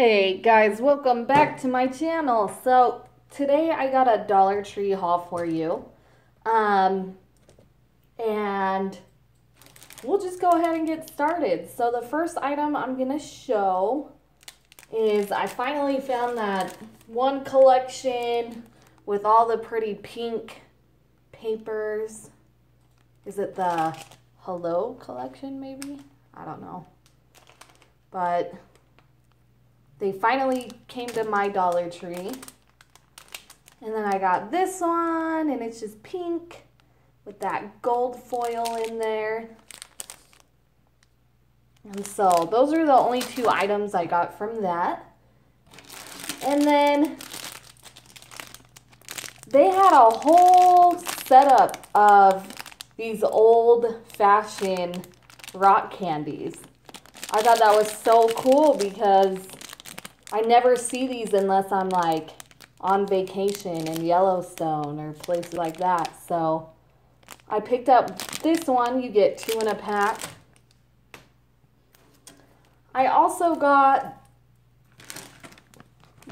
Hey guys, welcome back to my channel. So today I got a Dollar Tree haul for you. Um, and we'll just go ahead and get started. So the first item I'm going to show is I finally found that one collection with all the pretty pink papers. Is it the Hello collection maybe? I don't know. But they finally came to my Dollar Tree. And then I got this one, and it's just pink with that gold foil in there. And so those are the only two items I got from that. And then they had a whole setup of these old fashioned rock candies. I thought that was so cool because I never see these unless I'm like on vacation in Yellowstone or places like that. So I picked up this one. You get two in a pack. I also got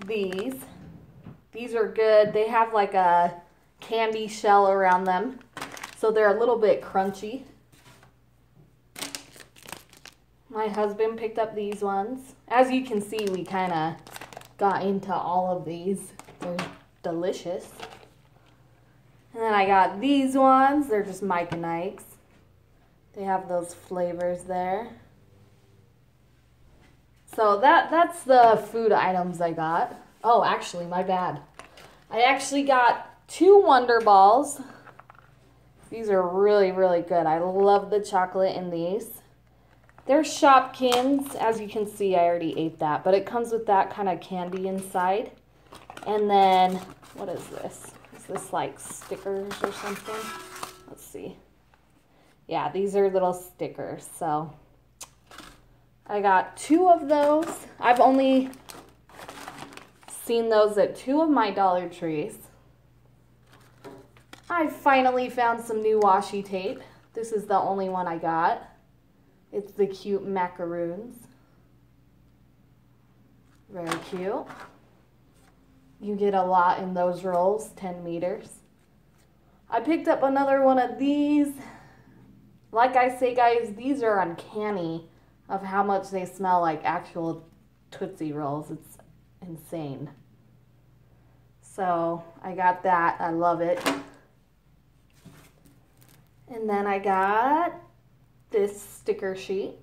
these. These are good. They have like a candy shell around them. So they're a little bit crunchy. My husband picked up these ones. As you can see, we kind of got into all of these. They're delicious. And then I got these ones. They're just Mike and Ike's. They have those flavors there. So that that's the food items I got. Oh, actually, my bad. I actually got two Wonder Balls. These are really, really good. I love the chocolate in these. They're Shopkins. As you can see, I already ate that, but it comes with that kind of candy inside. And then, what is this? Is this like stickers or something? Let's see. Yeah, these are little stickers. So I got two of those. I've only seen those at two of my Dollar Trees. I finally found some new washi tape. This is the only one I got. It's the cute macaroons. Very cute. You get a lot in those rolls, 10 meters. I picked up another one of these. Like I say, guys, these are uncanny of how much they smell like actual Tootsie Rolls. It's insane. So I got that. I love it. And then I got this sticker sheet.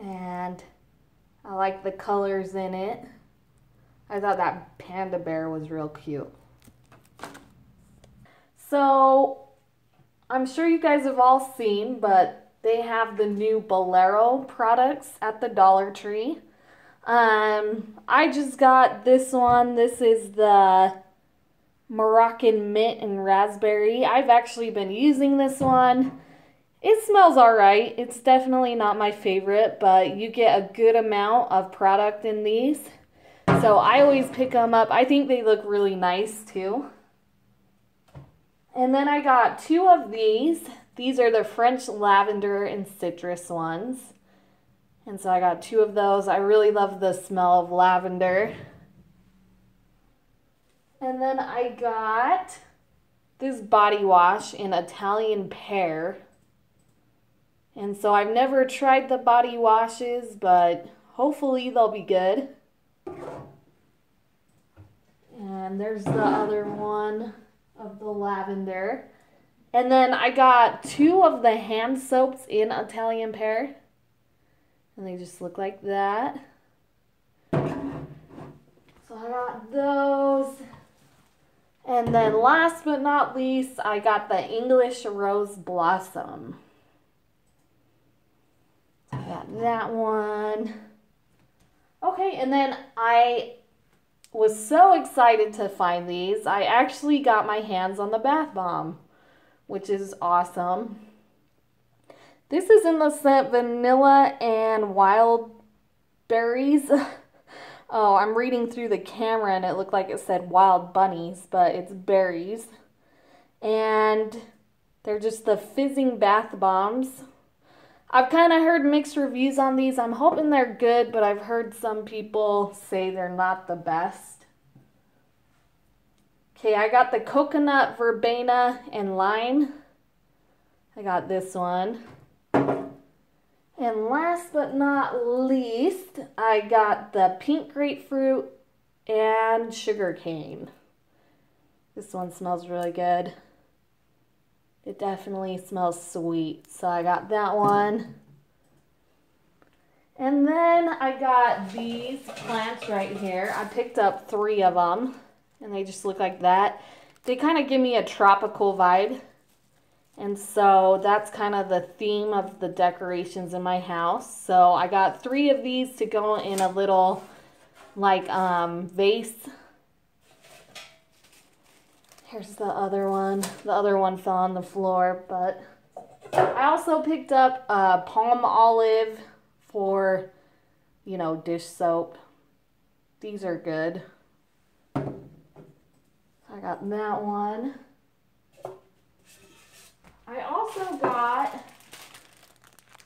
And I like the colors in it. I thought that panda bear was real cute. So, I'm sure you guys have all seen, but they have the new Bolero products at the Dollar Tree. Um, I just got this one. This is the Moroccan mint and raspberry. I've actually been using this one. It smells alright. It's definitely not my favorite, but you get a good amount of product in these. So I always pick them up. I think they look really nice too. And then I got two of these. These are the French lavender and citrus ones. And so I got two of those. I really love the smell of lavender. And then I got this body wash in Italian pear. And so I've never tried the body washes, but hopefully they'll be good. And there's the other one of the lavender. And then I got two of the hand soaps in Italian pear. And they just look like that. So I got those. And then last but not least, I got the English Rose Blossom. I got that one. Okay, and then I was so excited to find these. I actually got my hands on the bath bomb, which is awesome. This is in the scent Vanilla and Wild Berries. Oh, I'm reading through the camera and it looked like it said wild bunnies, but it's berries. And they're just the fizzing bath bombs. I've kind of heard mixed reviews on these. I'm hoping they're good, but I've heard some people say they're not the best. Okay, I got the coconut verbena and lime. I got this one. And last but not least, I got the pink grapefruit and sugar cane. This one smells really good. It definitely smells sweet. So I got that one. And then I got these plants right here. I picked up three of them and they just look like that. They kind of give me a tropical vibe. And so that's kind of the theme of the decorations in my house. So I got three of these to go in a little like um, vase Here's the other one. The other one fell on the floor, but I also picked up a Palmolive for, you know, dish soap. These are good. I got that one. I also got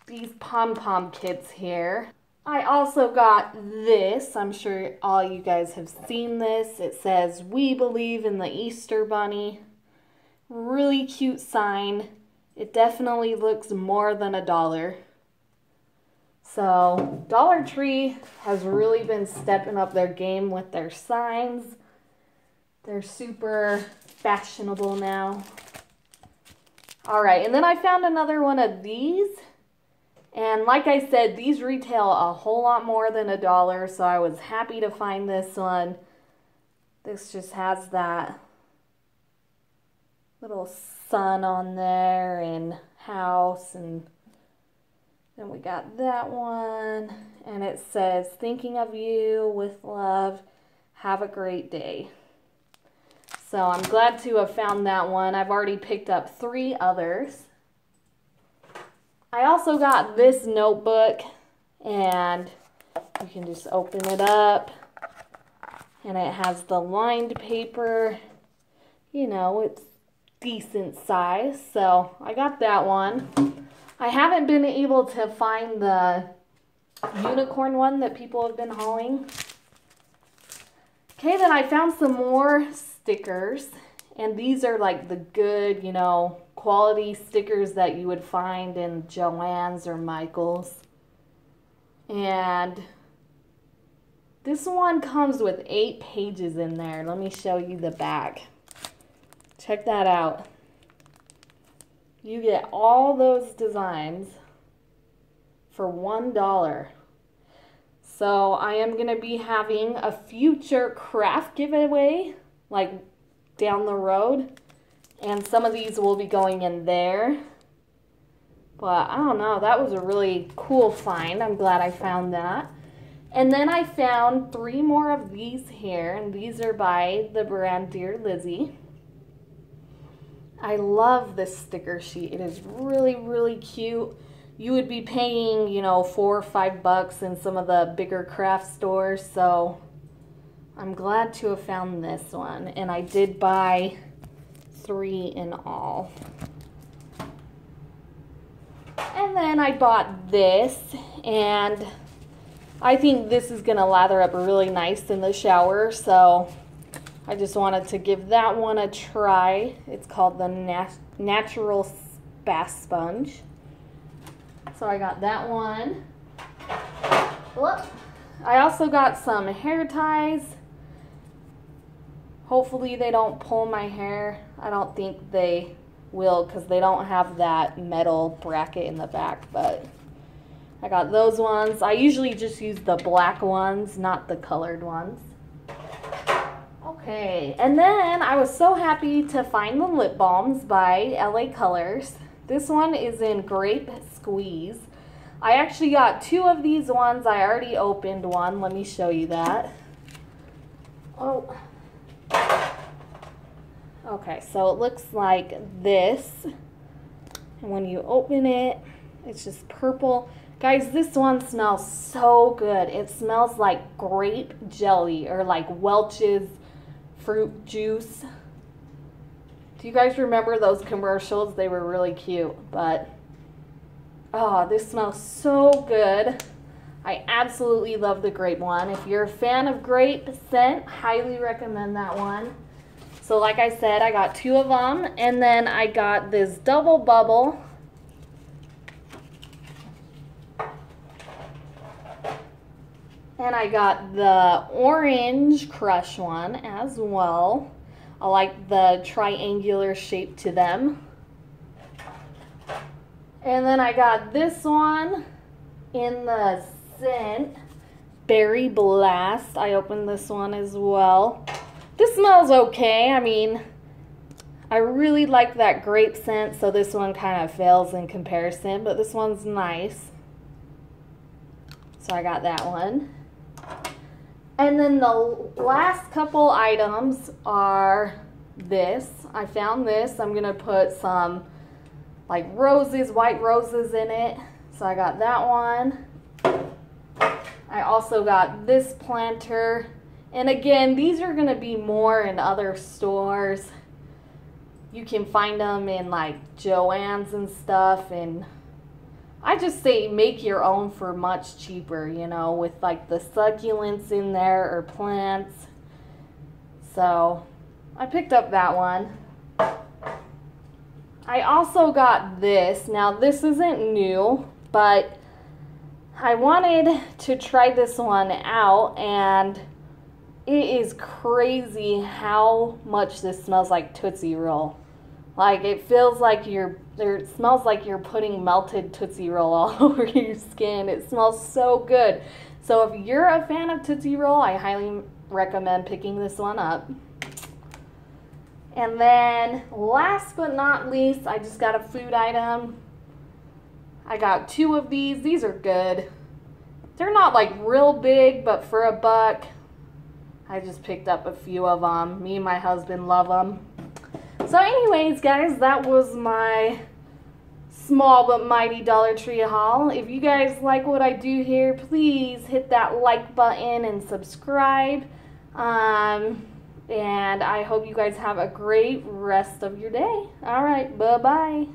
these pom-pom kits here. I also got this. I'm sure all you guys have seen this. It says, We believe in the Easter Bunny. Really cute sign. It definitely looks more than a dollar. So, Dollar Tree has really been stepping up their game with their signs. They're super fashionable now. All right, and then I found another one of these. And like I said, these retail a whole lot more than a dollar, so I was happy to find this one. This just has that little sun on there and house and then we got that one and it says thinking of you with love have a great day so i'm glad to have found that one i've already picked up three others I also got this notebook and you can just open it up and it has the lined paper. You know, it's decent size. So I got that one. I haven't been able to find the unicorn one that people have been hauling. Okay, then I found some more stickers. And these are like the good, you know, quality stickers that you would find in Joann's or Michael's. And this one comes with eight pages in there. Let me show you the back. Check that out. You get all those designs for $1. So I am going to be having a future craft giveaway, like down the road. And some of these will be going in there. But I don't know, that was a really cool find. I'm glad I found that. And then I found three more of these here, and these are by the brand Dear Lizzy. I love this sticker sheet. It is really, really cute. You would be paying, you know, four or five bucks in some of the bigger craft stores, so I'm glad to have found this one. And I did buy three in all. And then I bought this and I think this is going to lather up really nice in the shower. So I just wanted to give that one a try. It's called the Nat Natural Bath Sponge. So I got that one. Whoop. I also got some hair ties Hopefully they don't pull my hair. I don't think they will because they don't have that metal bracket in the back, but I got those ones. I usually just use the black ones, not the colored ones. Okay, and then I was so happy to find the lip balms by LA Colors. This one is in Grape Squeeze. I actually got two of these ones. I already opened one. Let me show you that. Oh, Okay, so it looks like this. And when you open it, it's just purple. Guys, this one smells so good. It smells like grape jelly or like Welch's fruit juice. Do you guys remember those commercials? They were really cute, but Oh, this smells so good. I absolutely love the grape one. If you're a fan of grape scent, highly recommend that one. So like I said, I got two of them. And then I got this double bubble. And I got the orange crush one as well. I like the triangular shape to them. And then I got this one in the scent Berry Blast. I opened this one as well. This smells okay. I mean, I really like that grape scent, so this one kind of fails in comparison, but this one's nice. So I got that one. And then the last couple items are this. I found this. I'm going to put some like roses, white roses in it. So I got that one. I also got this planter. And again, these are going to be more in other stores. You can find them in like Joann's and stuff and I just say make your own for much cheaper, you know, with like the succulents in there or plants. So I picked up that one. I also got this. Now this isn't new, but I wanted to try this one out and it is crazy how much this smells like Tootsie Roll. Like it feels like you're it smells like you're putting melted Tootsie Roll all over your skin. It smells so good. So if you're a fan of Tootsie Roll, I highly recommend picking this one up. And then last but not least, I just got a food item. I got two of these. These are good. They're not like real big, but for a buck, I just picked up a few of them. Me and my husband love them. So anyways, guys, that was my small but mighty Dollar Tree haul. If you guys like what I do here, please hit that like button and subscribe. Um, and I hope you guys have a great rest of your day. All right, bye-bye.